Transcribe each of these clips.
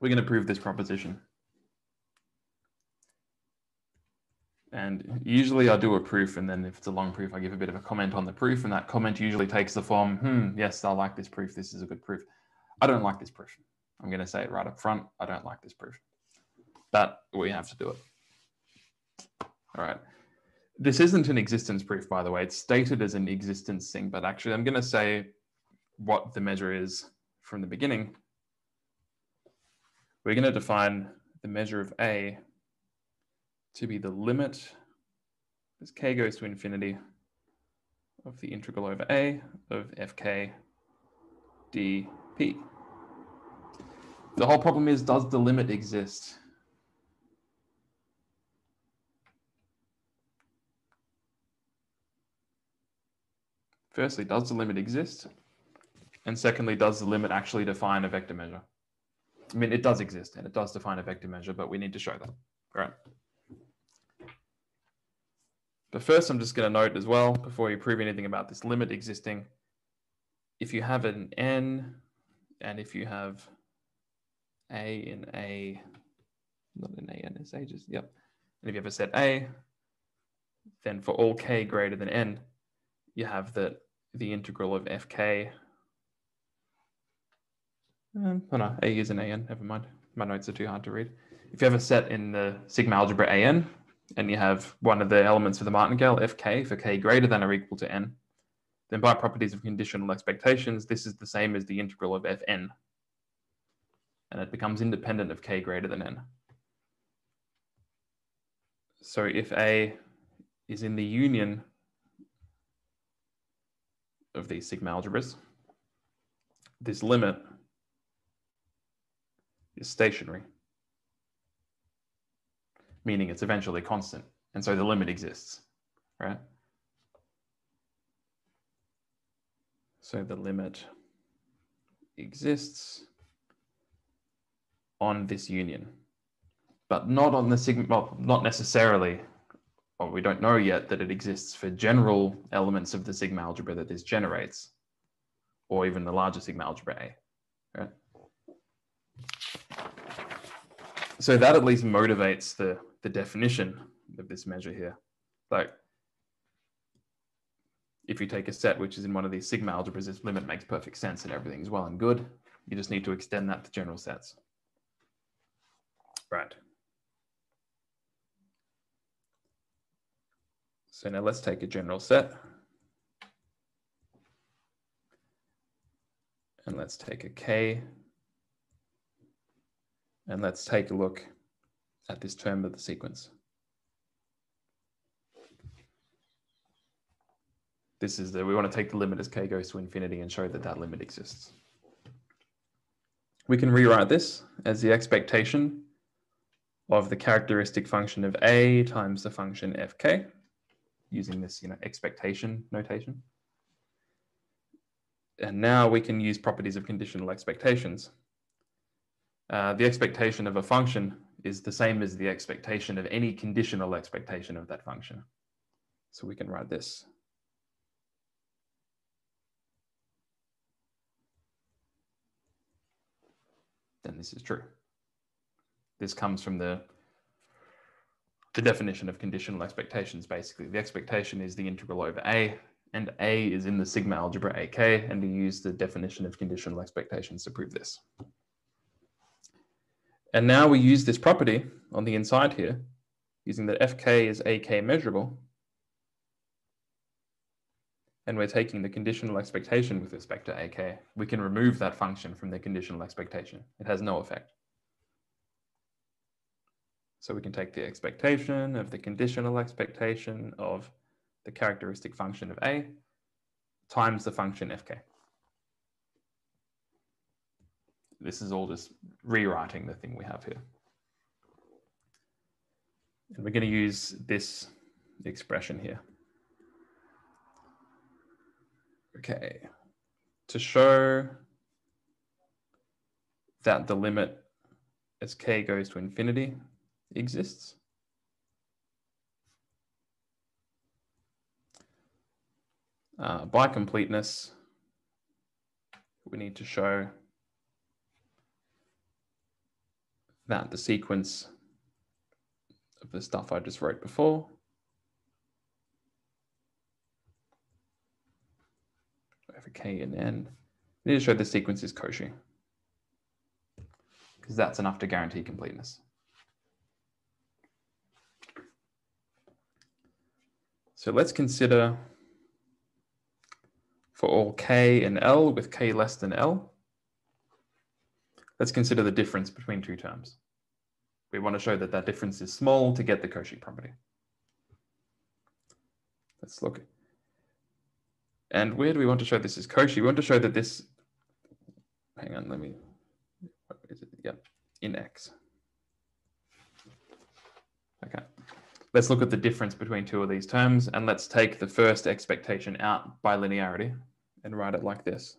we're going to prove this proposition. And usually I do a proof, and then if it's a long proof, I give a bit of a comment on the proof, and that comment usually takes the form, hmm, yes, I like this proof. This is a good proof. I don't like this proof. I'm going to say it right up front. I don't like this proof. But we have to do it. All right. This isn't an existence proof, by the way. It's stated as an existence thing, but actually I'm going to say what the measure is from the beginning. We're going to define the measure of A to be the limit as k goes to infinity of the integral over a of fk dp. The whole problem is, does the limit exist? Firstly, does the limit exist? And secondly, does the limit actually define a vector measure? I mean, it does exist and it does define a vector measure, but we need to show that. All right. But first, I'm just going to note as well, before you prove anything about this limit existing, if you have an n, and if you have a in a, not in a it's a just, yep. And if you have a set a, then for all k greater than n, you have that the integral of fk, um, oh no, a is an an, never mind. My notes are too hard to read. If you have a set in the sigma algebra an, and you have one of the elements of the martingale, fk, for k greater than or equal to n, then by properties of conditional expectations, this is the same as the integral of fn. And it becomes independent of k greater than n. So if A is in the union of these sigma algebras, this limit is stationary meaning it's eventually constant. And so the limit exists, right? So the limit exists on this union, but not on the sigma, well, not necessarily, or we don't know yet that it exists for general elements of the sigma algebra that this generates, or even the larger sigma algebra A, right? So that at least motivates the the definition of this measure here. Like if you take a set which is in one of these sigma algebras, this limit makes perfect sense and everything's well and good. You just need to extend that to general sets. Right. So now let's take a general set. And let's take a K. And let's take a look at this term of the sequence. This is we want to take the limit as k goes to infinity and show that that limit exists. We can rewrite this as the expectation of the characteristic function of a times the function fk using this you know, expectation notation. And now we can use properties of conditional expectations. Uh, the expectation of a function is the same as the expectation of any conditional expectation of that function. So we can write this. Then this is true. This comes from the, the definition of conditional expectations, basically. The expectation is the integral over A, and A is in the sigma algebra AK, and we use the definition of conditional expectations to prove this. And now we use this property on the inside here, using that fk is ak measurable. And we're taking the conditional expectation with respect to ak. We can remove that function from the conditional expectation. It has no effect. So we can take the expectation of the conditional expectation of the characteristic function of a times the function fk. This is all just rewriting the thing we have here. And we're going to use this expression here. Okay, to show that the limit as k goes to infinity exists. Uh, by completeness, we need to show that the sequence of the stuff I just wrote before. Over k and n, I need to show the sequence is Cauchy because that's enough to guarantee completeness. So let's consider for all k and l with k less than l, let's consider the difference between two terms. We want to show that that difference is small to get the Cauchy property. Let's look. And where do we want to show this is Cauchy? We want to show that this, hang on, let me, what is it? Yep, in X. Okay. Let's look at the difference between two of these terms and let's take the first expectation out by linearity and write it like this.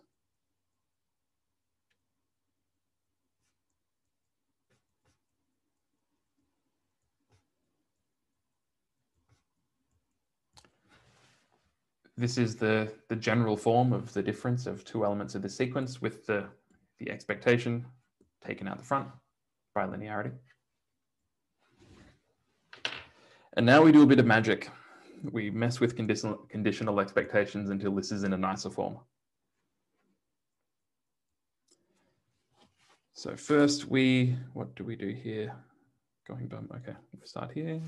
This is the, the general form of the difference of two elements of the sequence with the, the expectation taken out the front by linearity. And now we do a bit of magic. We mess with conditional, conditional expectations until this is in a nicer form. So first we, what do we do here? Going bum, okay, we start here.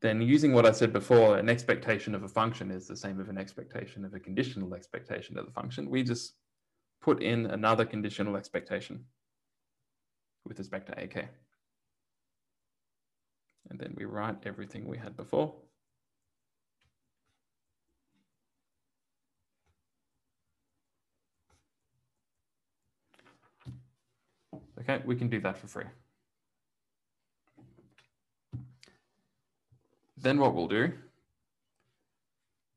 Then using what I said before, an expectation of a function is the same as an expectation of a conditional expectation of the function. We just put in another conditional expectation with respect to AK. And then we write everything we had before. Okay, we can do that for free. Then what we'll do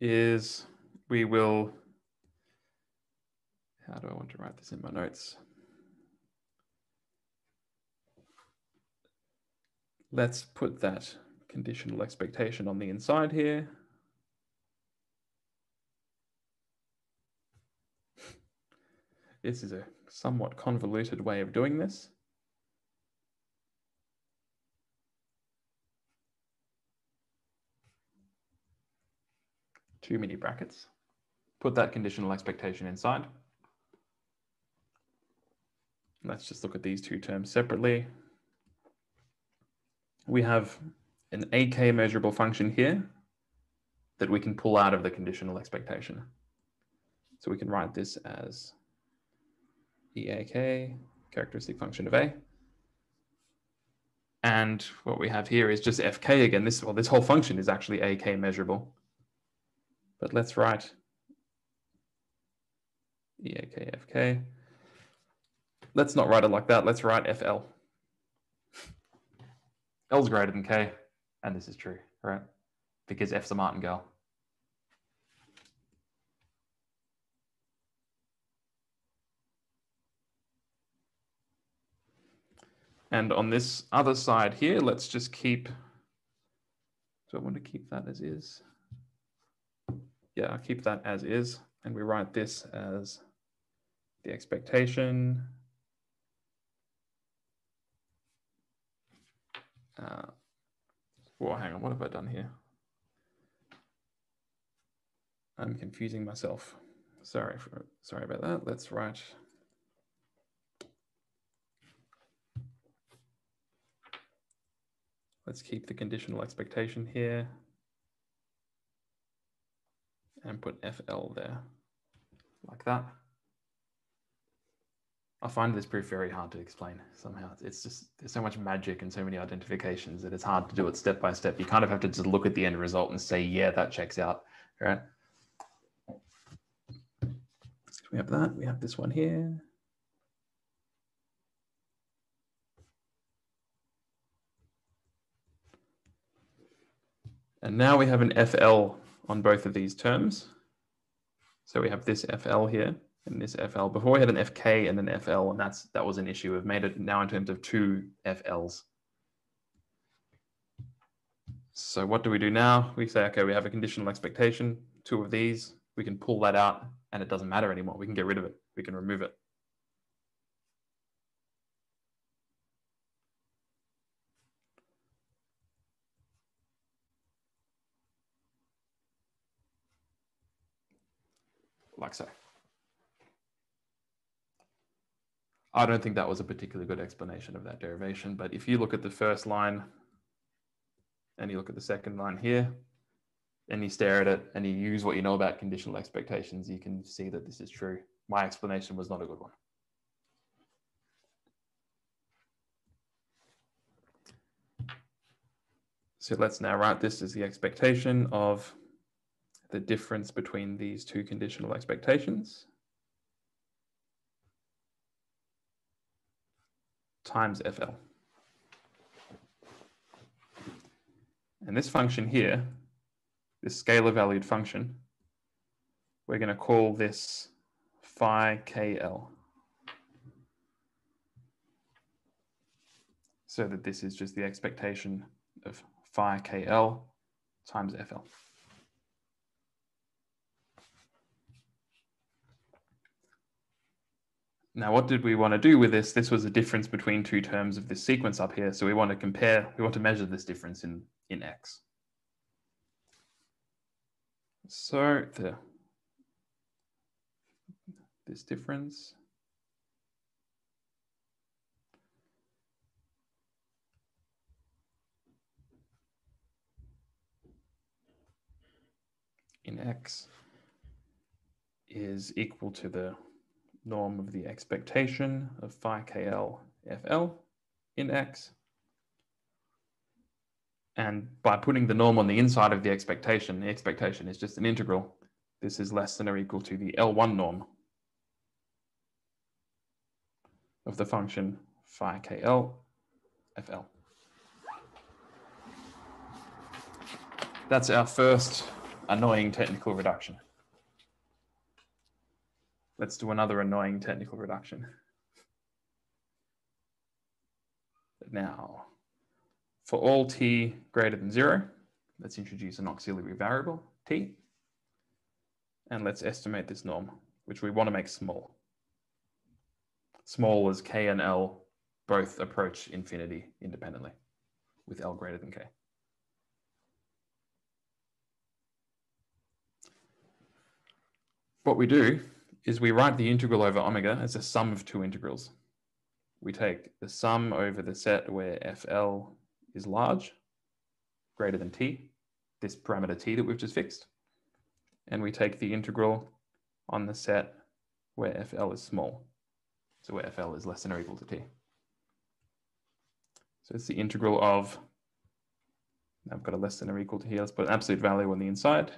is we will, how do I want to write this in my notes? Let's put that conditional expectation on the inside here. This is a somewhat convoluted way of doing this. Too many brackets. Put that conditional expectation inside. Let's just look at these two terms separately we have an AK measurable function here that we can pull out of the conditional expectation. So we can write this as EAK, characteristic function of A. And what we have here is just FK again. This, well, this whole function is actually AK measurable. But let's write EAK FK. Let's not write it like that. Let's write FL. L is greater than K, and this is true, right? Because F's a martingale. And on this other side here, let's just keep, do I want to keep that as is? Yeah, I'll keep that as is. And we write this as the expectation Uh, well, hang on, what have I done here? I'm confusing myself. Sorry for sorry about that. Let's write. Let's keep the conditional expectation here and put FL there like that. I find this proof very hard to explain somehow. It's just there's so much magic and so many identifications that it's hard to do it step by step. You kind of have to just look at the end result and say, yeah, that checks out, right? So we have that. We have this one here. And now we have an FL on both of these terms. So we have this FL here in this FL. Before we had an FK and an FL, and that's that was an issue. We've made it now in terms of two FLs. So what do we do now? We say, okay, we have a conditional expectation, two of these. We can pull that out and it doesn't matter anymore. We can get rid of it. We can remove it. So. I don't think that was a particularly good explanation of that derivation, but if you look at the first line and you look at the second line here, and you stare at it and you use what you know about conditional expectations, you can see that this is true. My explanation was not a good one. So let's now write this as the expectation of the difference between these two conditional expectations times FL. And this function here, this scalar valued function, we're going to call this phi KL. So that this is just the expectation of phi KL times FL. Now, what did we want to do with this? This was a difference between two terms of this sequence up here. So we want to compare, we want to measure this difference in, in X. So the, this difference in X is equal to the norm of the expectation of phi KL FL in X. And by putting the norm on the inside of the expectation, the expectation is just an integral. This is less than or equal to the L1 norm of the function phi KL FL. That's our first annoying technical reduction. Let's do another annoying technical reduction. Now, for all t greater than zero, let's introduce an auxiliary variable, t, and let's estimate this norm, which we want to make small. Small as k and l both approach infinity independently with l greater than k. What we do is we write the integral over omega as a sum of two integrals. We take the sum over the set where FL is large, greater than t, this parameter t that we've just fixed, and we take the integral on the set where FL is small, so where FL is less than or equal to t. So it's the integral of, I've got a less than or equal to here, let's put an absolute value on the inside,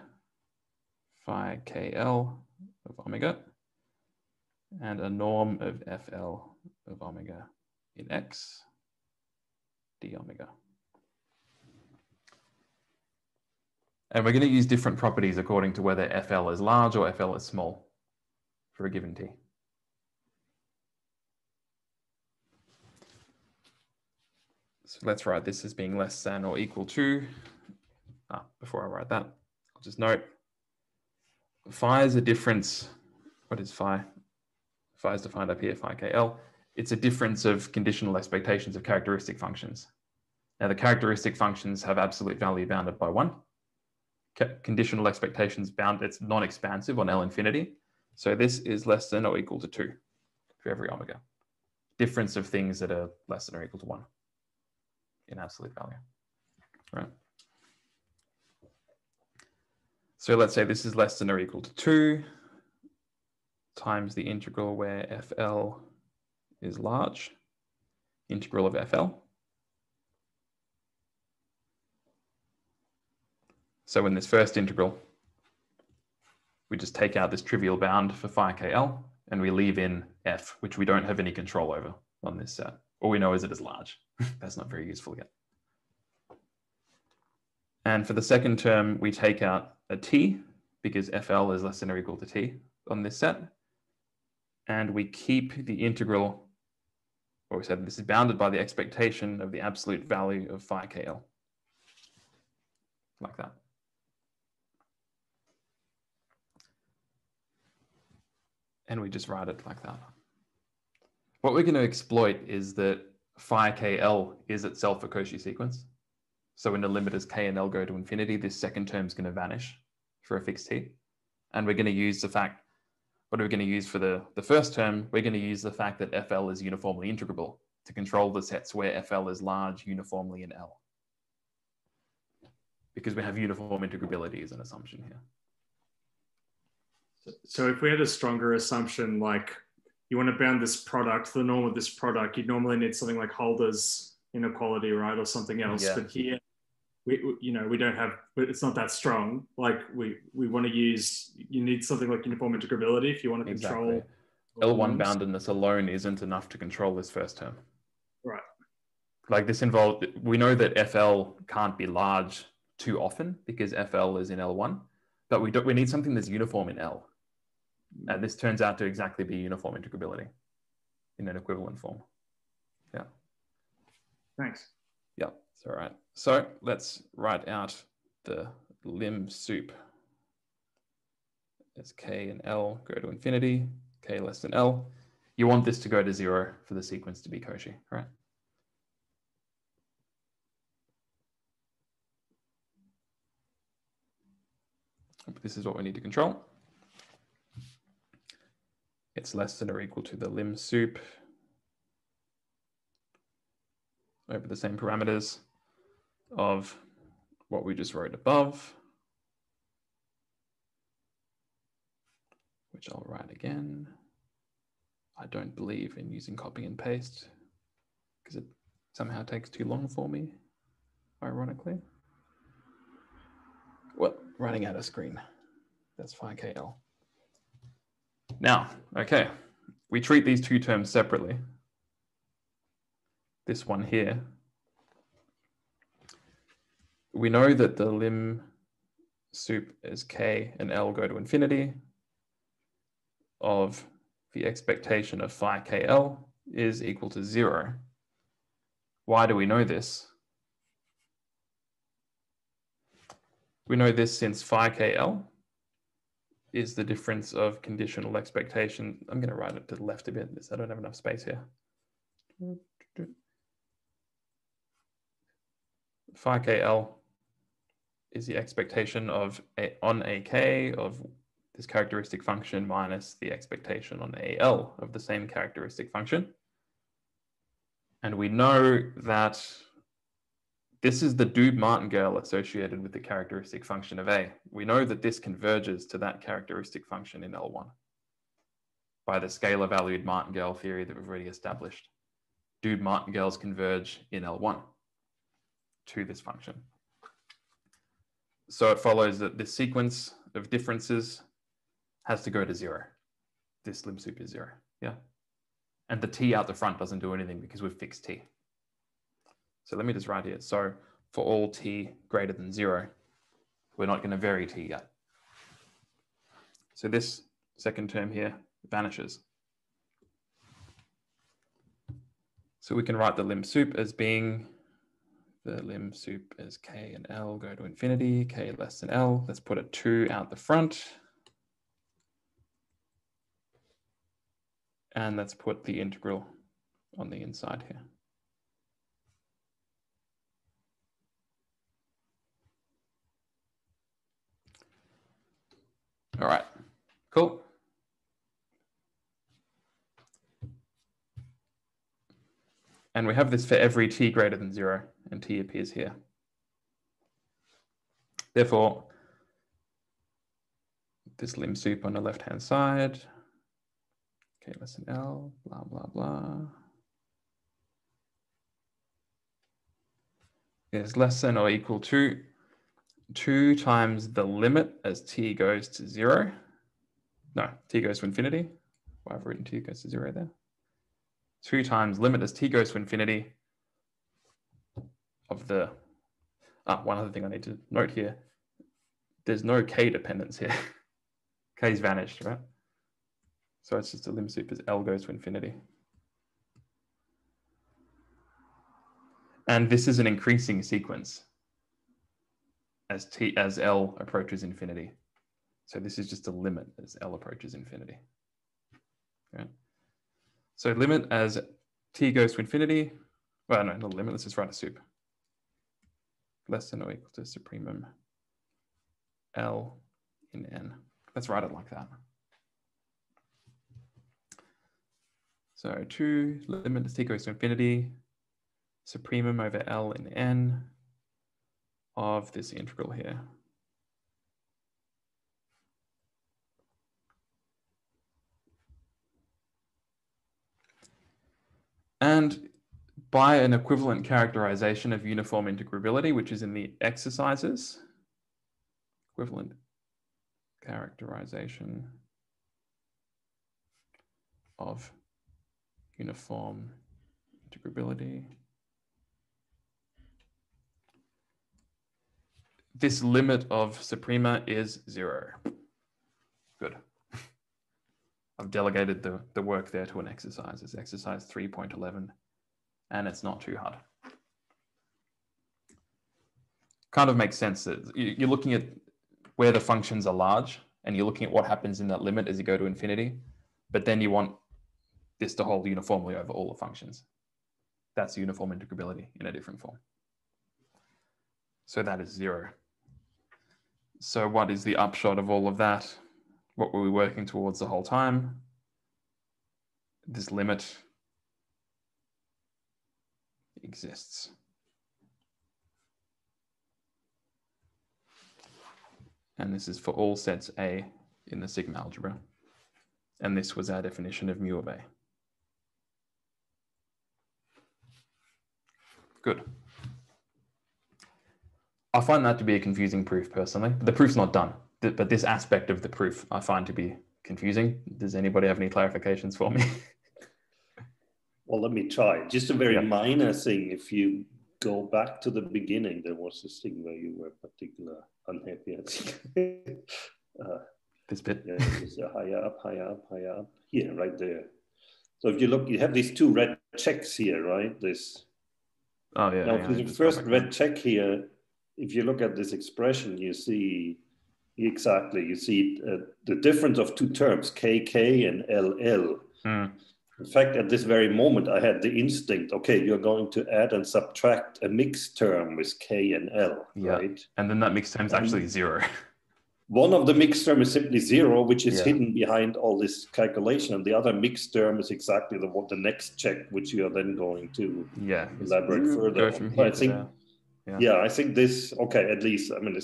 phi KL of omega and a norm of FL of omega in X d omega. And we're going to use different properties according to whether FL is large or FL is small for a given t. So let's write this as being less than or equal to, ah, before I write that, I'll just note phi is a difference. What is phi? Phi is defined up here, phi KL. It's a difference of conditional expectations of characteristic functions. Now the characteristic functions have absolute value bounded by one. Conditional expectations bound, it's non-expansive on L infinity. So this is less than or equal to two for every omega. Difference of things that are less than or equal to one in absolute value, right? So let's say this is less than or equal to 2 times the integral where FL is large, integral of FL. So in this first integral, we just take out this trivial bound for phi KL and we leave in F, which we don't have any control over on this set. All we know is it is large. That's not very useful yet. And for the second term, we take out a t because FL is less than or equal to t on this set. And we keep the integral, or we said this is bounded by the expectation of the absolute value of phi KL, like that. And we just write it like that. What we're going to exploit is that phi KL is itself a Cauchy sequence. So when the limit is k and l go to infinity, this second term is going to vanish for a fixed t. And we're going to use the fact what are we going to use for the, the first term? We're going to use the fact that FL is uniformly integrable to control the sets where FL is large uniformly in L. Because we have uniform integrability as an assumption here. So if we had a stronger assumption, like you want to bound this product, the norm of this product, you'd normally need something like Holder's inequality, right? Or something else. Yeah. But here, we, you know, we don't have, it's not that strong. Like we, we want to use, you need something like uniform integrability if you want to control. Exactly. L1 boundedness alone isn't enough to control this first term. Right. Like this involved, we know that FL can't be large too often because FL is in L1, but we don't, we need something that's uniform in L. And this turns out to exactly be uniform integrability in an equivalent form. Yeah. Thanks. It's all right. So let's write out the lim sup as k and l go to infinity, k less than l. You want this to go to zero for the sequence to be Cauchy, right? This is what we need to control. It's less than or equal to the lim sup over the same parameters of what we just wrote above, which I'll write again. I don't believe in using copy and paste because it somehow takes too long for me, ironically. Well, running out of screen. That's phi KL. Now, okay, we treat these two terms separately. This one here we know that the lim sup is k and l go to infinity of the expectation of phi kl is equal to zero. Why do we know this? We know this since phi kl is the difference of conditional expectation. I'm going to write it to the left a bit. I don't have enough space here. Phi kl is the expectation of a, on AK of this characteristic function minus the expectation on AL of the same characteristic function. And we know that this is the Doob martingale associated with the characteristic function of A. We know that this converges to that characteristic function in L1 by the scalar valued martingale theory that we've already established. Doob martingales converge in L1 to this function. So it follows that this sequence of differences has to go to zero. This lim sup is zero, yeah? And the t out the front doesn't do anything because we've fixed t. So let me just write here. So for all t greater than zero, we're not going to vary t yet. So this second term here vanishes. So we can write the lim sup as being the lim sup is k and l go to infinity, k less than l. Let's put a 2 out the front. And let's put the integral on the inside here. All right, cool. And we have this for every t greater than zero and t appears here. Therefore, this lim sup on the left-hand side, k less than L, blah, blah, blah, is less than or equal to 2 times the limit as t goes to 0. No, t goes to infinity. Why have written t goes to 0 there? 2 times limit as t goes to infinity of the, ah, one other thing I need to note here, there's no k dependence here. k's vanished, right? So it's just a lim sup as L goes to infinity. And this is an increasing sequence as t as L approaches infinity. So this is just a limit as L approaches infinity. Right? So limit as t goes to infinity. Well, no, not limit, let's just write a sup. Less than or equal to supremum L in N. Let's write it like that. So two limit as t goes to infinity, supremum over L in N of this integral here. And by an equivalent characterization of uniform integrability, which is in the exercises, equivalent characterization of uniform integrability. This limit of suprema is zero. Good. I've delegated the, the work there to an exercise. It's exercise 3.11, and it's not too hard. Kind of makes sense that you're looking at where the functions are large, and you're looking at what happens in that limit as you go to infinity, but then you want this to hold uniformly over all the functions. That's uniform integrability in a different form. So that is zero. So what is the upshot of all of that? What were we working towards the whole time? This limit exists. And this is for all sets A in the sigma algebra. And this was our definition of mu of A. Good. I find that to be a confusing proof personally. But the proof's not done th- but this aspect of the proof I find to be confusing. Does anybody have any clarifications for me? well, let me try. Just a very yeah. minor thing. If you go back to the beginning, there was this thing where you were particularly unhappy. uh, this bit. Yeah, it's higher up, higher up, higher up. Here, right there. So if you look, you have these two red checks here, right? This. Oh yeah. Now, yeah, the first red check here, if you look at this expression, you see Exactly. You see uh, the difference of two terms, KK and LL. Mm. In fact, at this very moment, I had the instinct okay, you're going to add and subtract a mixed term with K and L, yeah. right? And then that mixed term is actually zero. One of the mixed term is simply zero, which is yeah. hidden behind all this calculation. And the other mixed term is exactly the, the next check, which you are then going to yeah. elaborate further. I think, yeah. yeah. I think this, okay, at least, I mean,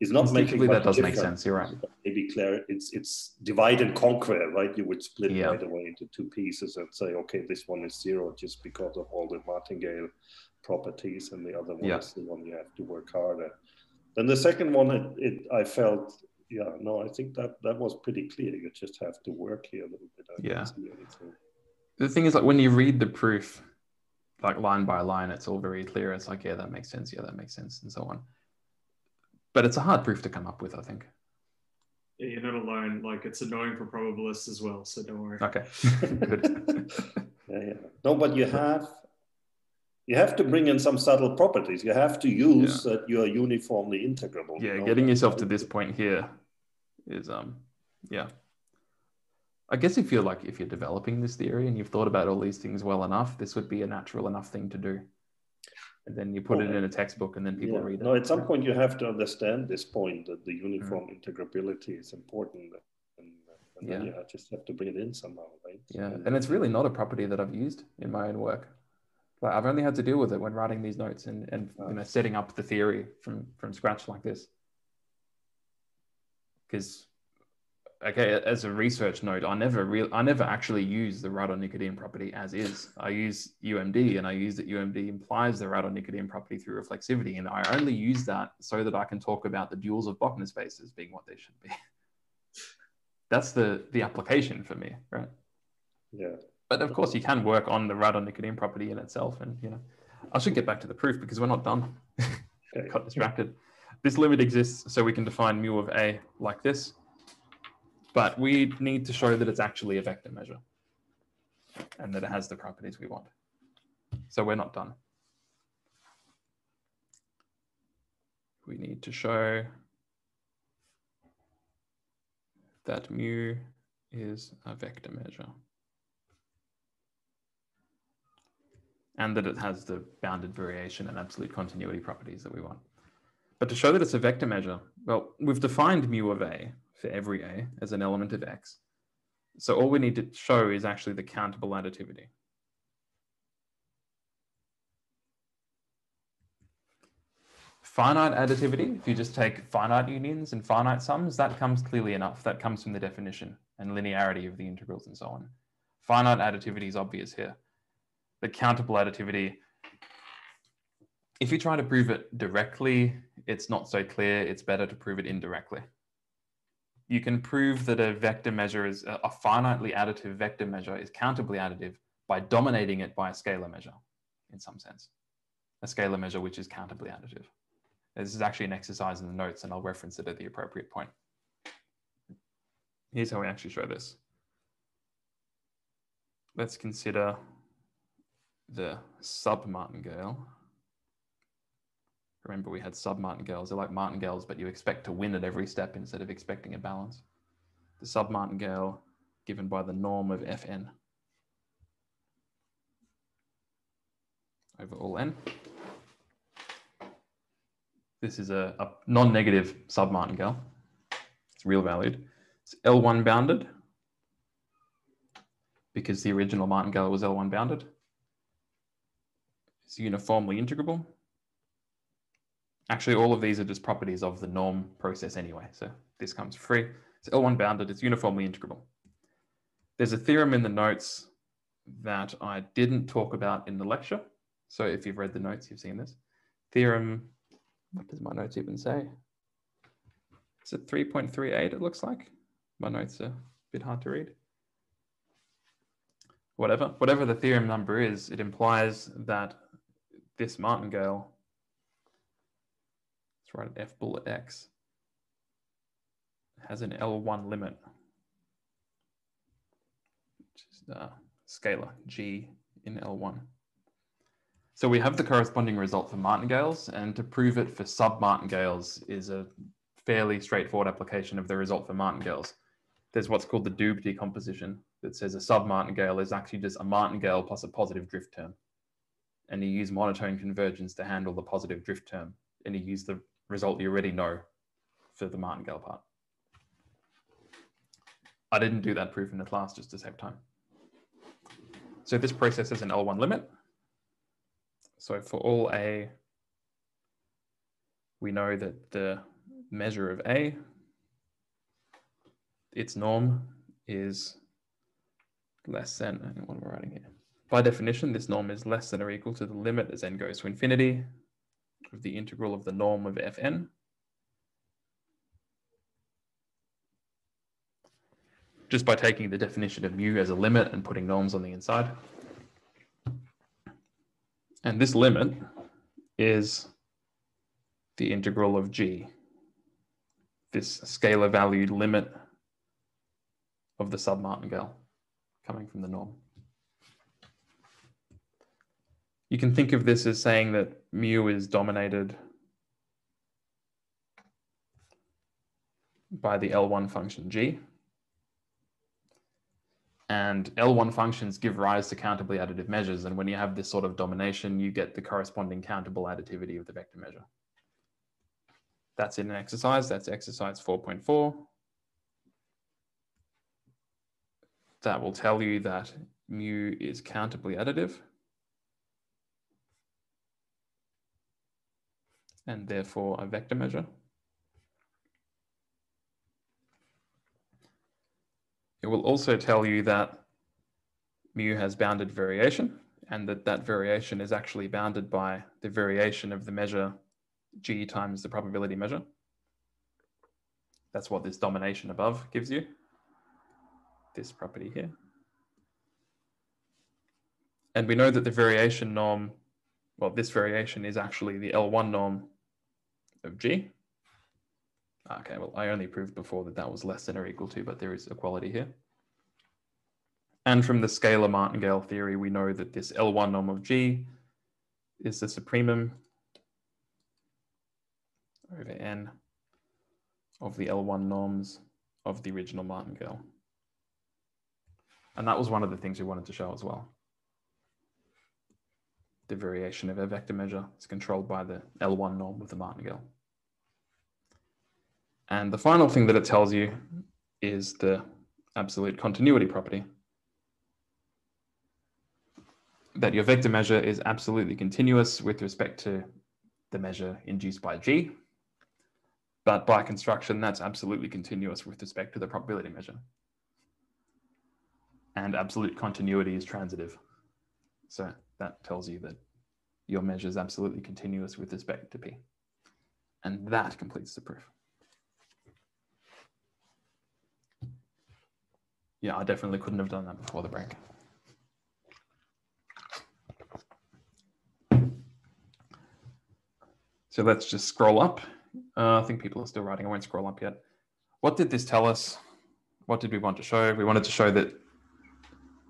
is not making that doesn't make sense. You're right. Maybe clear. It's it's divide and conquer, right? You would split yeah. right away into two pieces and say, okay, this one is zero just because of all the martingale properties, and the other one yeah. is the one you have to work harder. Then the second one, it, it I felt, yeah, no, I think that that was pretty clear. You just have to work here a little bit. I yeah. The thing is, like when you read the proof, like line by line, it's all very clear. It's like, yeah, that makes sense. Yeah, that makes sense, and so on but it's a hard proof to come up with, I think. Yeah, you're not alone. Like it's annoying for probabilists as well, so don't worry. Okay, good. yeah, yeah. No, but you have you have to bring in some subtle properties. You have to use yeah. that you are uniformly integrable. Yeah, you know? getting yourself to this point here is um yeah. I guess if you're like if you're developing this theory and you've thought about all these things well enough, this would be a natural enough thing to do and then you put well, it in a textbook and then people yeah. read it. No, at some point you have to understand this point that the uniform mm. integrability is important. And, and yeah. then you just have to bring it in somehow, right? Yeah, and it's really not a property that I've used in my own work. But I've only had to deal with it when writing these notes and, and you know setting up the theory from from scratch like this. Because okay, as a research note, I never real I never actually use the Radon-Nikodym property as is. I use UMD and I use that UMD implies the Radon-Nikodym property through reflexivity. And I only use that so that I can talk about the duals of Bochner spaces being what they should be. That's the the application for me, right? Yeah. But of course you can work on the Radon-Nikodym property in itself. And you know, I should get back to the proof because we're not done. Got distracted. This limit exists so we can define mu of A like this but we need to show that it's actually a vector measure and that it has the properties we want. So we're not done. We need to show that mu is a vector measure. And that it has the bounded variation and absolute continuity properties that we want. But to show that it's a vector measure, well, we've defined mu of A for every A as an element of X. So all we need to show is actually the countable additivity. Finite additivity, if you just take finite unions and finite sums, that comes clearly enough. That comes from the definition and linearity of the integrals and so on. Finite additivity is obvious here. The countable additivity, if you try to prove it directly, it's not so clear. It's better to prove it indirectly. You can prove that a vector measure is a finitely additive vector measure is countably additive by dominating it by a scalar measure in some sense, a scalar measure which is countably additive. This is actually an exercise in the notes and I'll reference it at the appropriate point. Here's how we actually show this. Let's consider the sub-martingale. Remember we had sub-martingales, they're like martingales, but you expect to win at every step instead of expecting a balance. The sub-martingale given by the norm of Fn over all n. This is a, a non-negative sub-martingale. It's real valued. It's L1 bounded because the original martingale was L1 bounded. It's uniformly integrable. Actually, all of these are just properties of the norm process anyway. So this comes free. It's L1 bounded, it's uniformly integrable. There's a theorem in the notes that I didn't talk about in the lecture. So if you've read the notes, you've seen this. Theorem what does my notes even say? Is it 3.38 it looks like? My notes are a bit hard to read. Whatever, whatever the theorem number is, it implies that this martingale, let's write F bullet X, has an L1 limit, which is the scalar G in L1. So we have the corresponding result for martingales, and to prove it for sub-martingales is a fairly straightforward application of the result for martingales. There's what's called the Doob decomposition that says a sub-martingale is actually just a martingale plus a positive drift term. And you use monotone convergence to handle the positive drift term, and you use the result you already know for the martingale part. I didn't do that proof in the class just to save time. So this process is an L1 limit, so for all A, we know that the measure of A, its norm is less than, what am I writing here? By definition, this norm is less than or equal to the limit as n goes to infinity of the integral of the norm of fn. Just by taking the definition of mu as a limit and putting norms on the inside. And this limit is the integral of g, this scalar valued limit of the submartingale coming from the norm. You can think of this as saying that mu is dominated by the L1 function g. And L1 functions give rise to countably additive measures. And when you have this sort of domination, you get the corresponding countable additivity of the vector measure. That's in an exercise. That's exercise 4.4. That will tell you that mu is countably additive. And therefore a vector measure. It will also tell you that mu has bounded variation and that that variation is actually bounded by the variation of the measure g times the probability measure. That's what this domination above gives you, this property here. And we know that the variation norm, well, this variation is actually the L1 norm of G. Okay, well, I only proved before that that was less than or equal to, but there is equality here. And from the scalar martingale theory, we know that this L1 norm of G is the supremum over N of the L1 norms of the original martingale. And that was one of the things we wanted to show as well. The variation of a vector measure is controlled by the L1 norm of the martingale. And the final thing that it tells you is the absolute continuity property that your vector measure is absolutely continuous with respect to the measure induced by G. But by construction, that's absolutely continuous with respect to the probability measure. And absolute continuity is transitive. So that tells you that your measure is absolutely continuous with respect to P. And that completes the proof. Yeah, I definitely couldn't have done that before the break. So let's just scroll up. Uh, I think people are still writing. I won't scroll up yet. What did this tell us? What did we want to show? We wanted to show that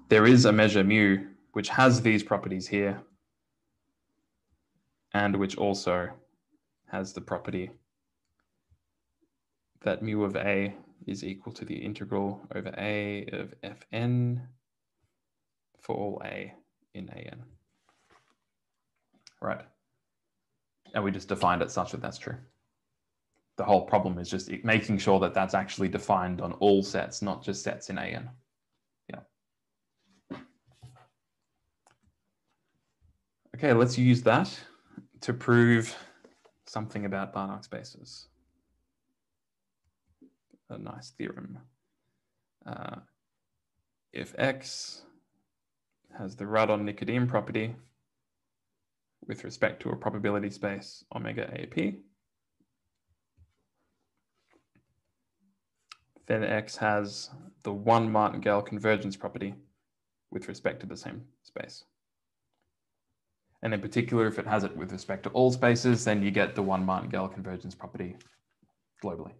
there is a measure mu which has these properties here and which also has the property that mu of a is equal to the integral over a of fn for all a in an. Right. And we just defined it such that that's true. The whole problem is just making sure that that's actually defined on all sets, not just sets in AN. Yeah. Okay, let's use that to prove something about Banach spaces. A nice theorem. Uh, if X has the Radon-Nikodym property with respect to a probability space omega AP, then X has the one martingale convergence property with respect to the same space. And in particular, if it has it with respect to all spaces, then you get the one martingale convergence property globally.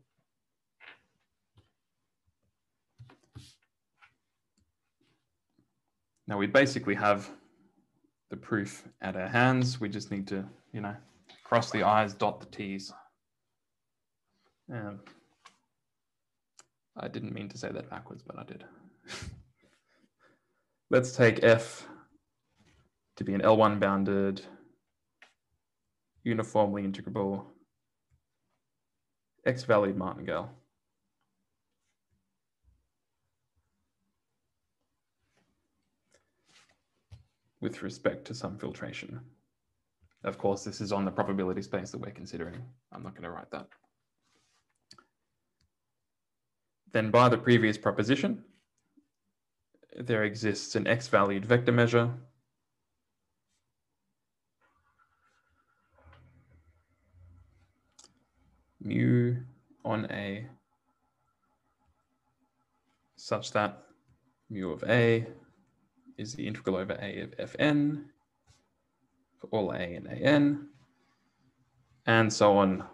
Now we basically have the proof at our hands. We just need to, you know, cross the I's, dot the T's. Um, I didn't mean to say that backwards, but I did. Let's take F to be an L1 bounded, uniformly integrable, X-valued martingale. with respect to some filtration. Of course, this is on the probability space that we're considering. I'm not going to write that. Then by the previous proposition, there exists an x-valued vector measure mu on A such that mu of A is the integral over A of Fn for all A and An, and so on.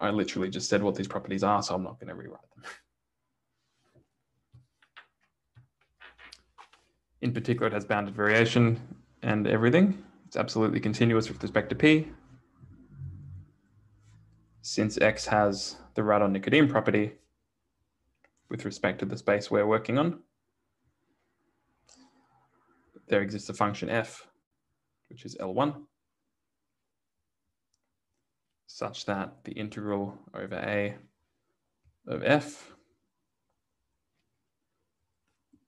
I literally just said what these properties are, so I'm not going to rewrite them. In particular, it has bounded variation and everything. It's absolutely continuous with respect to P since X has the Radon-Nikodym property with respect to the space we're working on, there exists a function f, which is L1, such that the integral over A of f,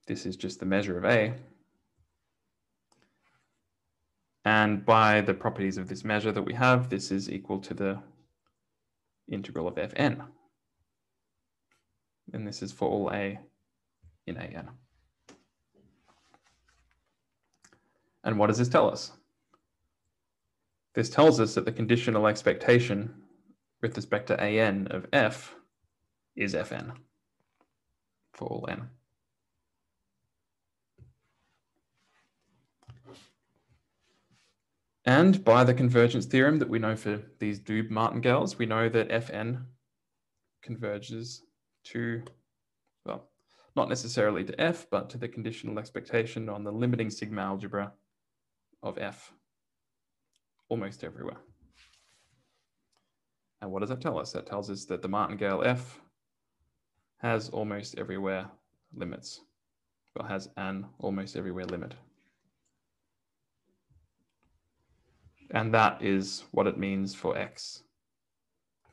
this is just the measure of A, and by the properties of this measure that we have, this is equal to the integral of fn. And this is for all a in an. And what does this tell us? This tells us that the conditional expectation with respect to an of f is fn for all n. And by the convergence theorem that we know for these Doob martingales, we know that Fn converges to, well, not necessarily to F, but to the conditional expectation on the limiting sigma algebra of F almost everywhere. And what does that tell us? That tells us that the martingale F has almost everywhere limits, well, has an almost everywhere limit. And that is what it means for X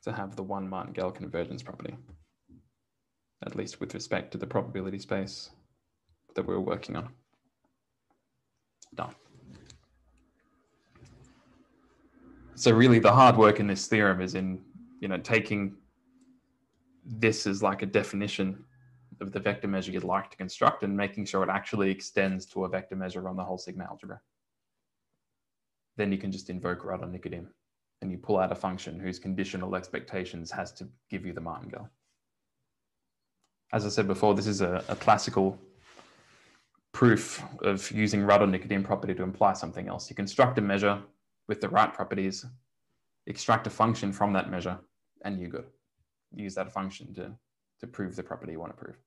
to have the one martingale convergence property. at least with respect to the probability space that we we're working on. Done. So really the hard work in this theorem is in, you know, taking this as like a definition of the vector measure you'd like to construct and making sure it actually extends to a vector measure on the whole sigma algebra. Then you can just invoke Radon-Nikodym and you pull out a function whose conditional expectations has to give you the martingale. As I said before, this is a, a classical proof of using Radon-Nikodym property to imply something else. You construct a measure with the right properties, extract a function from that measure, and you're good. Use that function to, to prove the property you want to prove.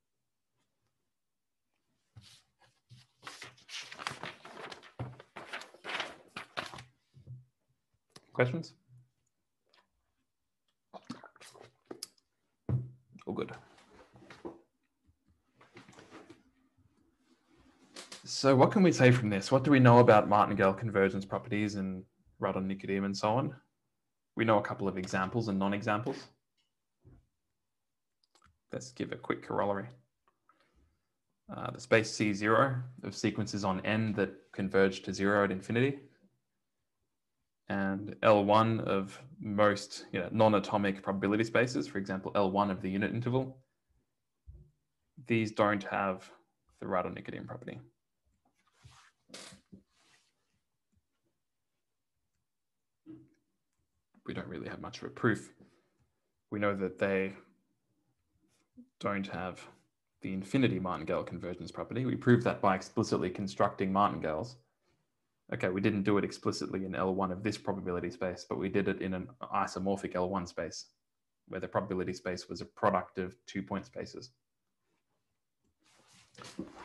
Questions? All good. So what can we say from this? What do we know about martingale convergence properties and Radon-Nikodym and so on? We know a couple of examples and non-examples. Let's give a quick corollary. Uh, the space C0 of sequences on n that converge to zero at infinity and L1 of most you know, non-atomic probability spaces, for example, L1 of the unit interval, these don't have the Radon-Nikodym property. We don't really have much of a proof. We know that they don't have the infinity martingale convergence property. We proved that by explicitly constructing martingales okay, we didn't do it explicitly in L1 of this probability space, but we did it in an isomorphic L1 space where the probability space was a product of two point spaces.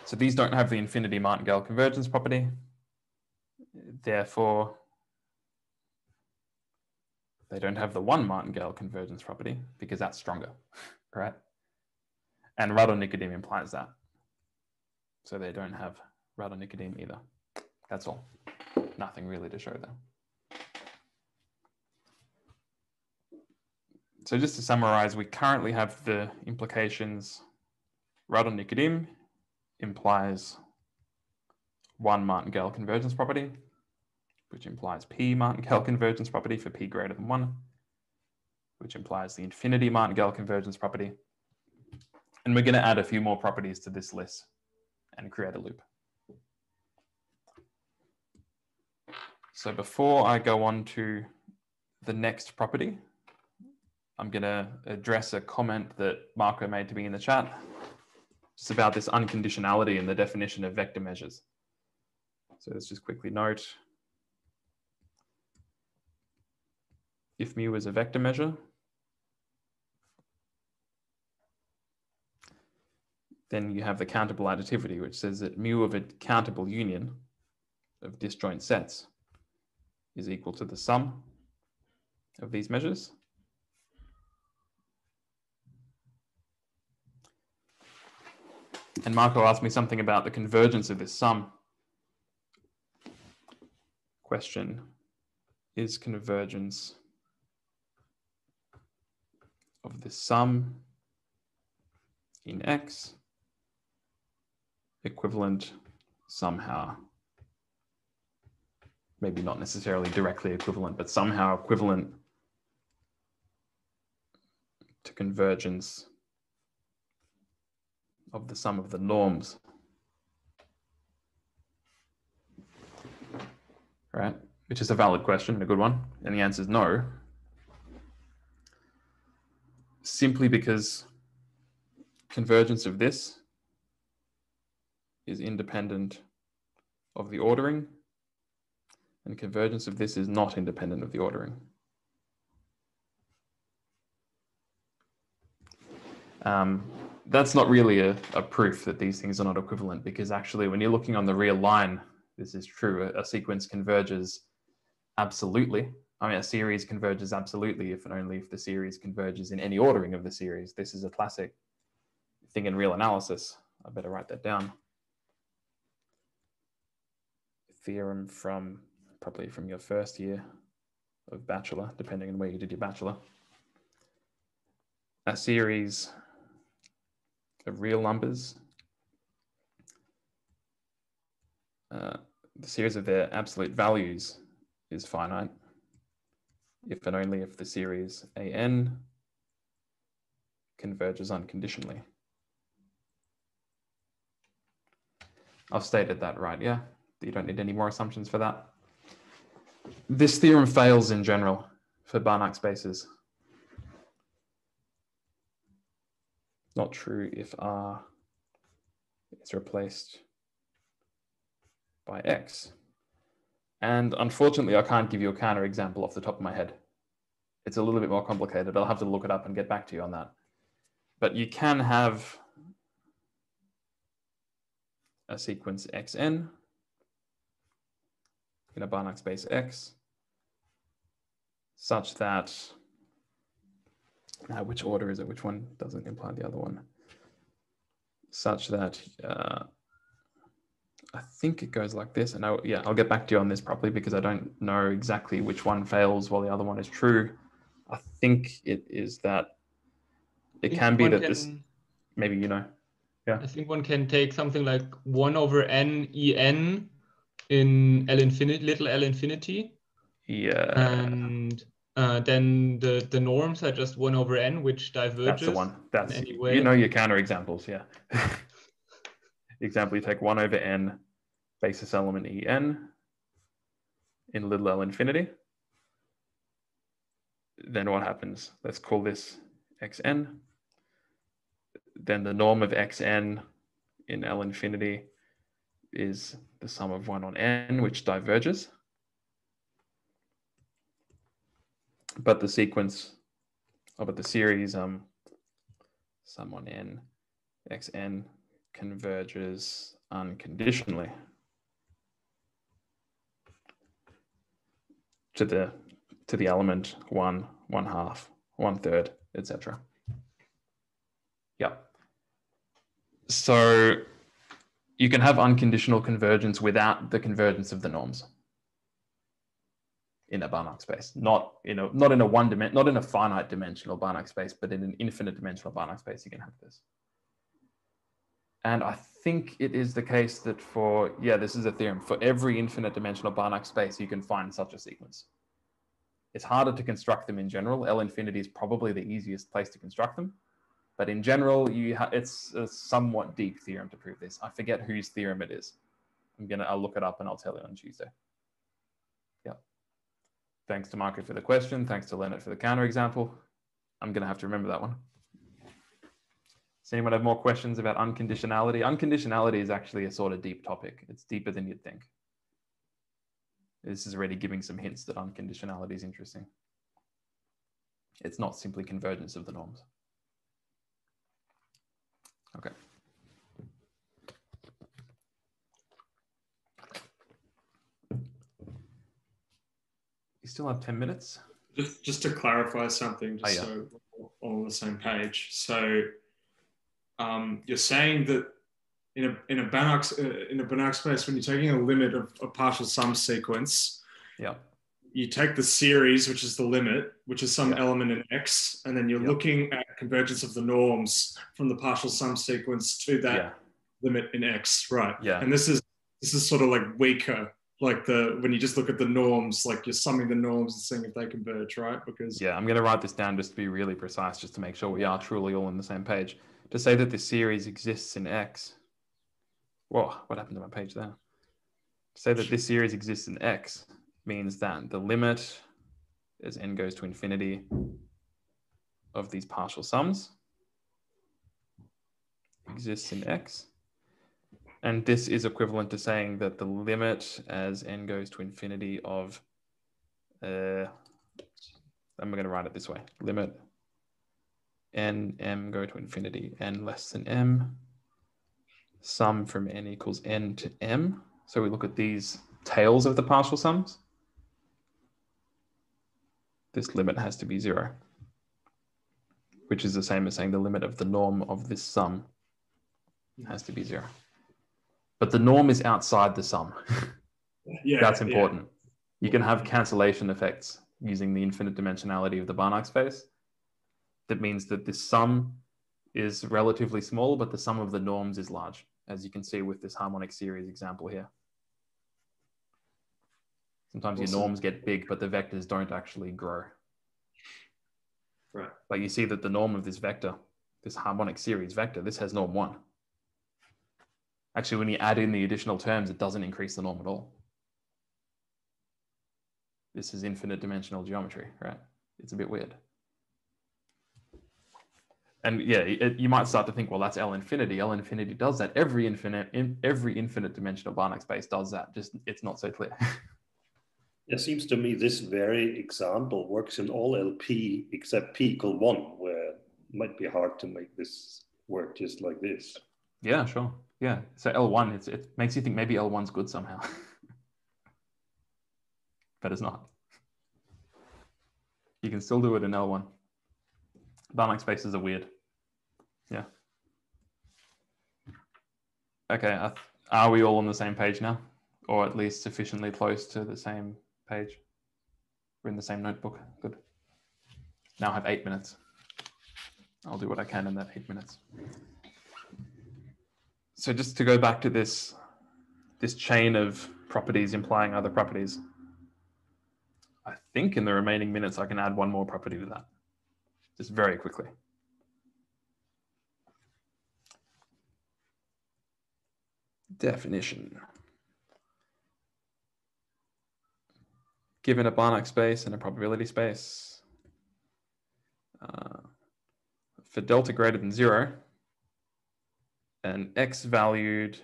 So these don't have the infinity martingale convergence property. Therefore, they don't have the one martingale convergence property because that's stronger, right? And Radon-Nikodym implies that. So they don't have Radon-Nikodym either. That's all nothing really to show there. So just to summarize, we currently have the implications Radon-Nikodym implies one martingale convergence property, which implies P martingale convergence property for P greater than one, which implies the infinity martingale convergence property. And we're going to add a few more properties to this list and create a loop. So before I go on to the next property, I'm going to address a comment that Marco made to me in the chat. It's about this unconditionality in the definition of vector measures. So let's just quickly note, if mu is a vector measure, then you have the countable additivity, which says that mu of a countable union of disjoint sets is equal to the sum of these measures. And Marco asked me something about the convergence of this sum. Question, is convergence of the sum in X equivalent somehow maybe not necessarily directly equivalent, but somehow equivalent to convergence of the sum of the norms. Right, which is a valid question, a good one. And the answer is no. Simply because convergence of this is independent of the ordering and convergence of this is not independent of the ordering. Um, that's not really a, a, proof that these things are not equivalent because actually when you're looking on the real line, this is true. A, a sequence converges absolutely. I mean, a series converges absolutely if and only if the series converges in any ordering of the series. This is a classic thing in real analysis. I better write that down. Theorem from probably from your first year of bachelor, depending on where you did your bachelor. A series of real numbers, uh, the series of their absolute values is finite if and only if the series an converges unconditionally. I've stated that right, yeah? You don't need any more assumptions for that. This theorem fails in general for Banach spaces. Not true if R is replaced by X. And unfortunately, I can't give you a counterexample off the top of my head. It's a little bit more complicated. I'll have to look it up and get back to you on that. But you can have a sequence xn in a Banach space X such that, uh, which order is it? Which one doesn't imply the other one? Such that uh, I think it goes like this. And I, yeah, I'll get back to you on this properly because I don't know exactly which one fails while the other one is true. I think it is that it can be that can, this, maybe you know. Yeah. I think one can take something like 1 over n en in L infinity, little L infinity. Yeah. And uh, then the, the norms are just 1 over n, which diverges. That's the one. That's, you know your counter examples, yeah. example, you take 1 over n basis element en in little l infinity. Then what happens? Let's call this xn. Then the norm of xn in L infinity is the sum of 1 on n, which diverges. But the sequence, oh, but the series um, sum on n, xn converges unconditionally to the to the element one, one half, one third, etc. Yep. So you can have unconditional convergence without the convergence of the norms in a Banach space, not in a not in a one dimension, not in a finite dimensional Banach space, but in an infinite dimensional Banach space, you can have this. And I think it is the case that for, yeah, this is a theorem. For every infinite dimensional Banach space, you can find such a sequence. It's harder to construct them in general. L infinity is probably the easiest place to construct them. But in general, you it's a somewhat deep theorem to prove this. I forget whose theorem it is. I'm gonna, I'll look it up and I'll tell you on Tuesday. Yeah. Thanks to Marco for the question. Thanks to Leonard for the counterexample. I'm gonna have to remember that one. Does anyone have more questions about unconditionality? Unconditionality is actually a sort of deep topic. It's deeper than you'd think. This is already giving some hints that unconditionality is interesting. It's not simply convergence of the norms. Okay. You still have 10 minutes? Just, just to clarify something, just oh, yeah. so we're all on the same page. So um, you're saying that in a in a Banach uh, in a Banach space, when you're taking a limit of a partial sum sequence, yeah, you take the series, which is the limit, which is some element in X, and then you're yep. looking at convergence of the norms from the partial sum sequence to that yeah. limit in X, right? Yeah. And this is this is sort of like weaker, like the when you just look at the norms, like you're summing the norms and seeing if they converge, right? Because yeah, I'm going to write this down just to be really precise, just to make sure we are truly all on the same page to say that the series exists in X. Whoa, what happened to my page there? To say that this series exists in X means that the limit as n goes to infinity of these partial sums exists in X. And this is equivalent to saying that the limit as n goes to infinity of, uh, I'm going to write it this way, limit n m go to infinity, n less than m, sum from n equals n to m. So we look at these tails of the partial sums. This limit has to be zero, which is the same as saying the limit of the norm of this sum has to be zero. But the norm is outside the sum. yeah, That's important. Yeah. You can have cancellation effects using the infinite dimensionality of the Banach space that means that this sum is relatively small, but the sum of the norms is large, as you can see with this harmonic series example here. Sometimes awesome. your norms get big, but the vectors don't actually grow. Right. But you see that the norm of this vector, this harmonic series vector, this has norm one. Actually, when you add in the additional terms, it doesn't increase the norm at all. This is infinite dimensional geometry, right? It's a bit weird. And yeah, it, you might start to think, well, that's L infinity. L infinity does that. Every infinite, in, every infinite dimensional Banach space does that. Just it's not so clear. it seems to me this very example works in all LP except P equal one, where it might be hard to make this work just like this. Yeah, sure. Yeah. So L1, it's, it makes you think maybe L1's good somehow. but it's not. You can still do it in L1. Banach spaces are weird. Yeah. Okay, are we all on the same page now? Or at least sufficiently close to the same page? We're in the same notebook. Good. Now I have eight minutes. I'll do what I can in that eight minutes. So just to go back to this, this chain of properties implying other properties, I think in the remaining minutes I can add one more property to that, just very quickly. Definition. Given a Banach space and a probability space, uh, for delta greater than zero, an x valued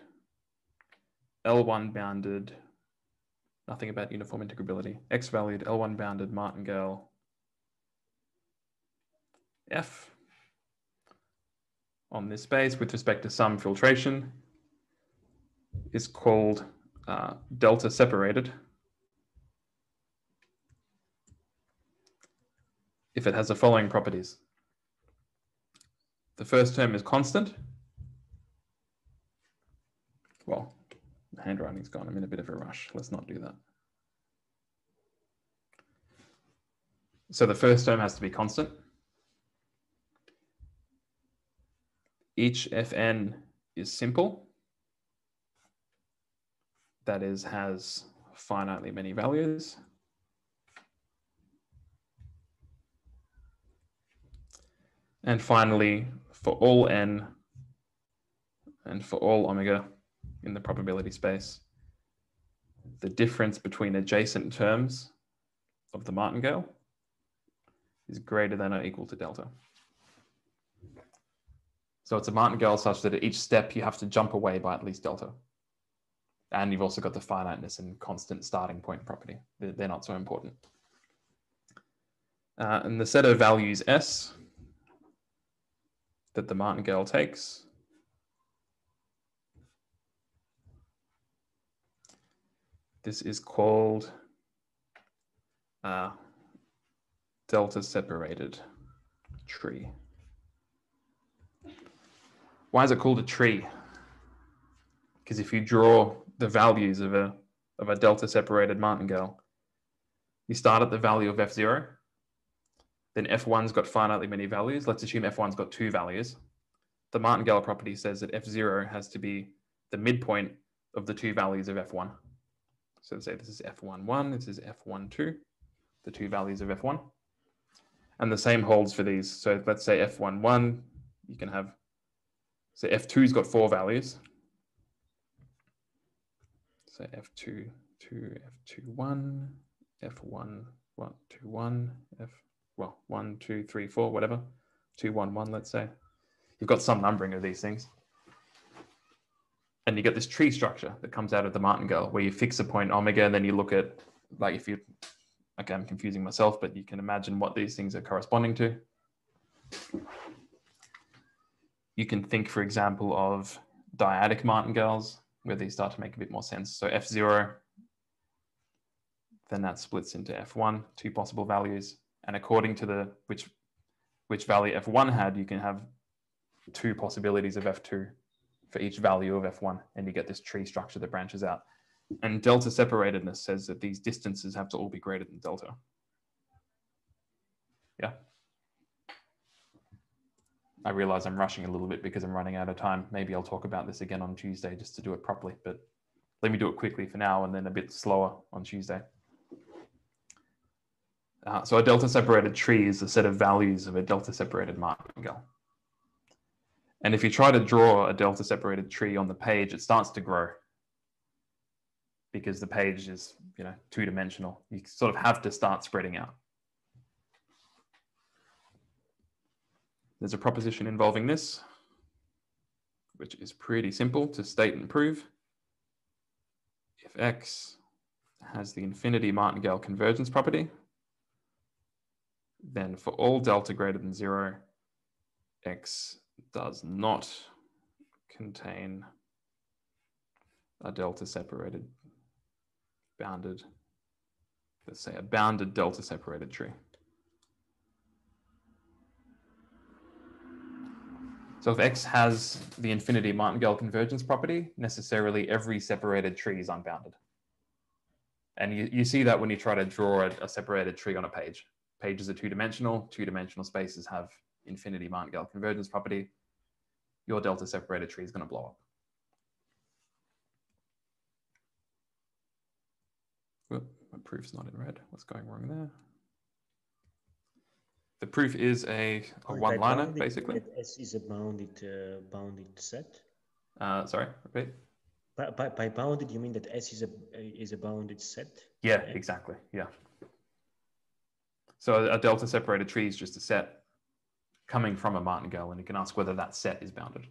L1 bounded, nothing about uniform integrability, x valued L1 bounded martingale F on this space with respect to some filtration is called uh, delta separated if it has the following properties. The first term is constant. Well, the handwriting's gone. I'm in a bit of a rush. Let's not do that. So the first term has to be constant. Each Fn is simple that is has finitely many values. And finally, for all n and for all omega in the probability space, the difference between adjacent terms of the martingale is greater than or equal to delta. So it's a martingale such that at each step you have to jump away by at least delta. And you've also got the finiteness and constant starting point property. They're, not so important. Uh, and the set of values S that the martingale takes this is called uh, delta separated tree. Why is it called a tree? Because if you draw the values of a, of a delta separated martingale. You start at the value of F0, then F1's got finitely many values. Let's assume F1's got two values. The martingale property says that F0 has to be the midpoint of the two values of F1. So let's say this is F11, this is F12, the two values of F1. And the same holds for these. So let's say F11, you can have, so F2's got four values so F2, 2, F2, 1, F1, 1, 2, 1, F, well, 1, 2, 3, 4, whatever, 2, 1, 1, let's say. You've got some numbering of these things. And you get this tree structure that comes out of the martingale where you fix a point omega and then you look at, like if you, okay, I'm confusing myself, but you can imagine what these things are corresponding to. You can think, for example, of dyadic martingales where they start to make a bit more sense. So F0, then that splits into F1, two possible values. And according to the which which value F1 had, you can have two possibilities of F2 for each value of F1, and you get this tree structure that branches out. And delta separatedness says that these distances have to all be greater than delta. Yeah. I realize I'm rushing a little bit because I'm running out of time. Maybe I'll talk about this again on Tuesday just to do it properly, but let me do it quickly for now and then a bit slower on Tuesday. Uh, so a delta separated tree is a set of values of a delta separated martingale. And if you try to draw a delta separated tree on the page, it starts to grow because the page is, you know, two dimensional. You sort of have to start spreading out. There's a proposition involving this, which is pretty simple to state and prove. If X has the infinity martingale convergence property, then for all delta greater than zero, X does not contain a delta separated bounded, let's say a bounded delta separated tree. So if X has the infinity martingale convergence property, necessarily every separated tree is unbounded. And you, you see that when you try to draw a, a separated tree on a page. Pages are two-dimensional, two-dimensional spaces have infinity martingale convergence property. Your delta separated tree is going to blow up. Whoop, my proof's not in red. What's going wrong there? The proof is a, a one-liner, basically. S is a bounded uh, bounded set. Uh, sorry, repeat. By, by, by bounded, you mean that S is a is a bounded set? Yeah. exactly. Yeah. So a, delta separated tree is just a set coming from a martingale, and you can ask whether that set is bounded.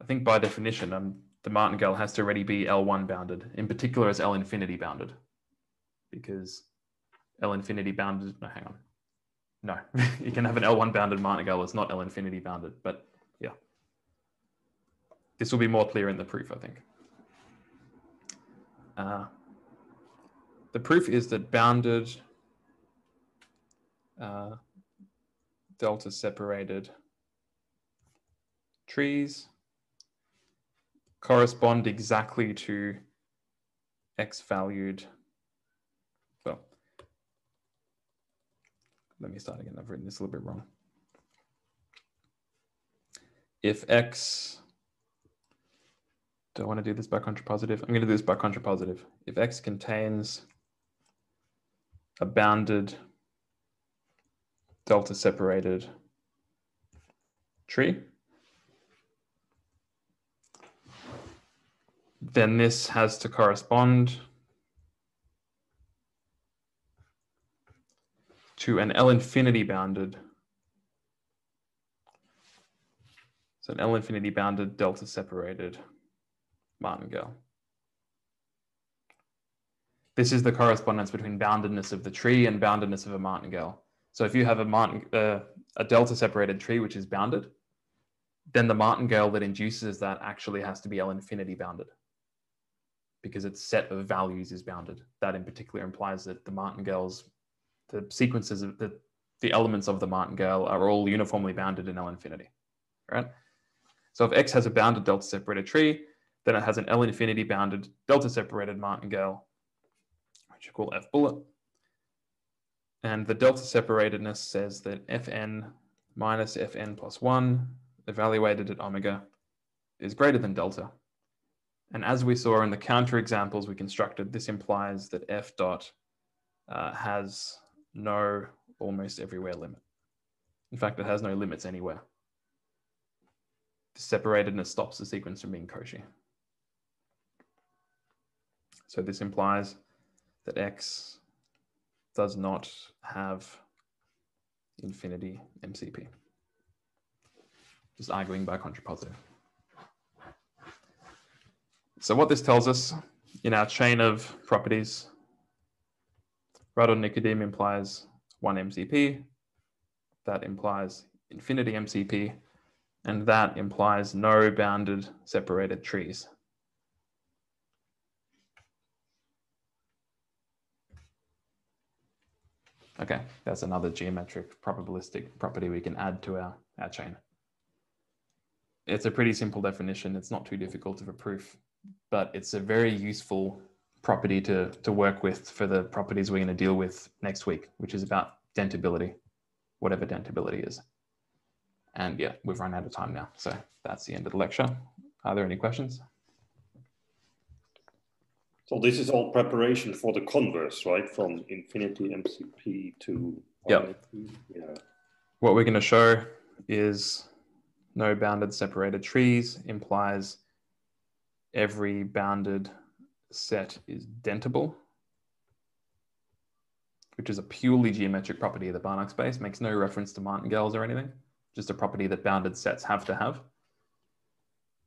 I think by definition, um, the martingale has to already be L1 bounded. In particular, as L infinity bounded, because L infinity bounded. No, hang on. No, you can have an L1 bounded martingale. It's not L infinity bounded, but yeah. This will be more clear in the proof, I think. Uh, the proof is that bounded uh, delta separated trees correspond exactly to x valued Well, let me start again. I've written this a little bit wrong. If x, do I want to do this by contrapositive? I'm going to do this by contrapositive. If x contains bounded delta separated tree, then this has to correspond to an L infinity bounded. So an L infinity bounded delta separated martingale. This is the correspondence between boundedness of the tree and boundedness of a martingale. So if you have a, martin, uh, a delta separated tree which is bounded, then the martingale that induces that actually has to be L infinity bounded because its set of values is bounded. That in particular implies that the martingale's the sequences of the, the elements of the martingale are all uniformly bounded in L infinity, right? So if X has a bounded delta separated tree, then it has an L infinity bounded delta separated martingale, which you call F bullet. And the delta separatedness says that Fn minus Fn plus one, evaluated at omega, is greater than delta. And as we saw in the counter examples we constructed, this implies that F dot uh, has no almost everywhere limit. In fact, it has no limits anywhere. The separatedness stops the sequence from being Cauchy. So this implies that X does not have infinity MCP. Just arguing by contrapositive. So what this tells us in our chain of properties Radon-Nikodym implies one MCP. That implies infinity MCP. And that implies no bounded separated trees. Okay, that's another geometric probabilistic property we can add to our, our chain. It's a pretty simple definition. It's not too difficult of a proof, but it's a very useful property to, to work with for the properties we're going to deal with next week, which is about dentability, whatever dentability is. And yeah, we've run out of time now. So that's the end of the lecture. Are there any questions? So this is all preparation for the converse, right? From infinity MCP to yep. Yeah. What we're going to show is no bounded separated trees implies every bounded set is dentable, which is a purely geometric property of the Banach space, makes no reference to martingales or anything, just a property that bounded sets have to have.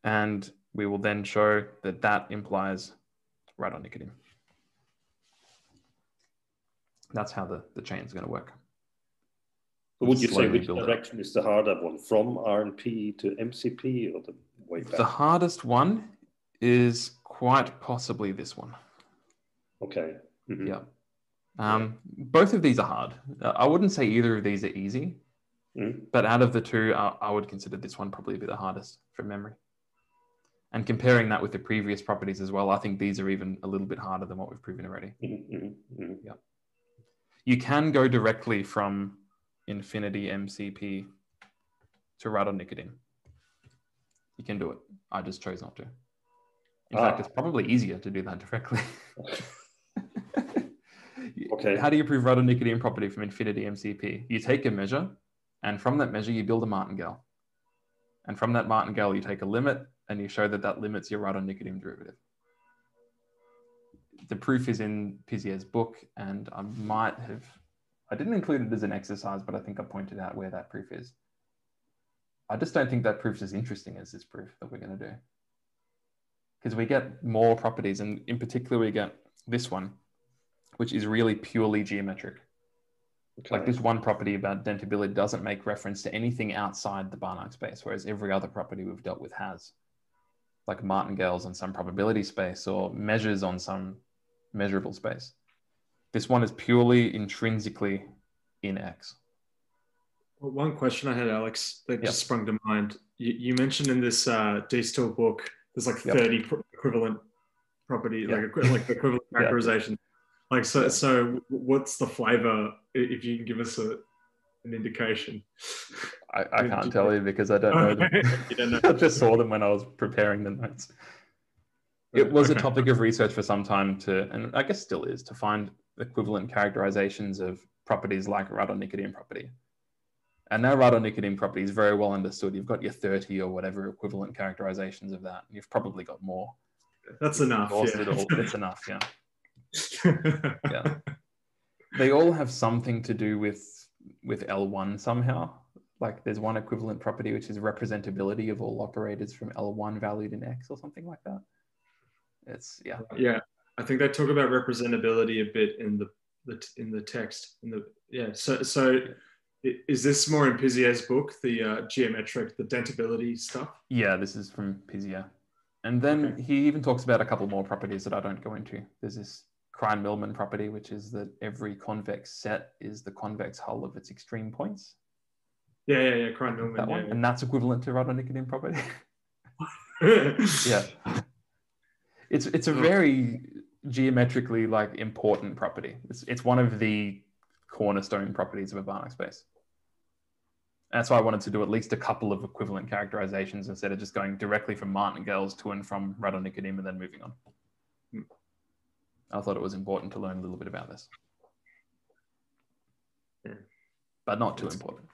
And we will then show that that implies Radon-Nikodym. That's how the, the chain is going to work. So would you say which direction is the harder one, from RNP to MCP or the way back? The hardest one is quite possibly this one. Okay. Mm-hmm. Yeah. Um, both of these are hard. I wouldn't say either of these are easy, mm. but out of the two, I, I would consider this one probably be the hardest from memory. And comparing that with the previous properties as well, I think these are even a little bit harder than what we've proven already. Mm-hmm, mm-hmm, mm-hmm. Yeah. You can go directly from infinity MCP to Radon-Nikodym. You can do it. I just chose not to. In ah. fact, it's probably easier to do that directly. okay. How do you prove Radon-Nikodym property from infinity MCP? You take a measure, and from that measure, you build a martingale. And from that martingale, you take a limit and you show that that limits your Radon-Nikodym derivative. The proof is in Pisier's book, and I might have, I didn't include it as an exercise, but I think I pointed out where that proof is. I just don't think that proof's as interesting as this proof that we're going to do. Because we get more properties, and in particular, we get this one, which is really purely geometric. Okay. Like this one property about dentability doesn't make reference to anything outside the Banach space, whereas every other property we've dealt with has like martingales on some probability space or measures on some measurable space. This one is purely intrinsically in X. Well, one question I had, Alex, that yep. just sprung to mind. You, you mentioned in this uh, Diestel book, there's like yep. 30 equivalent property, yep. like, like equivalent characterization. Like, so, so what's the flavor, if you can give us a, an indication? I, I can't tell you because I don't know them. don't know. I just saw them when I was preparing the notes. It was okay. a topic of research for some time to, and I guess still is, to find equivalent characterizations of properties like radon-Nikodym property. And now radon-Nikodym property is very well understood. You've got your 30 or whatever equivalent characterizations of that. You've probably got more. That's enough. Yeah. It all, it's enough, yeah. yeah. They all have something to do with with L1 somehow. Like there's one equivalent property which is representability of all operators from L1 valued in X or something like that. It's yeah. Yeah, I think they talk about representability a bit in the, the in the text. In the yeah, so so is this more in Pisier's book, the uh, geometric, the dentability stuff? Yeah, this is from Pizier. And then okay. he even talks about a couple more properties that I don't go into. There's this Krein-Milman property, which is that every convex set is the convex hull of its extreme points. Yeah, yeah, yeah, Krein-Milman. That yeah, one, yeah. and that's equivalent to Radon-Nikodym property. yeah, it's it's a very geometrically like important property. It's it's one of the cornerstone properties of a Banach space. And that's why I wanted to do at least a couple of equivalent characterizations instead of just going directly from martingales to and from Radon-Nikodym and then moving on. I thought it was important to learn a little bit about this, yeah. but not too important.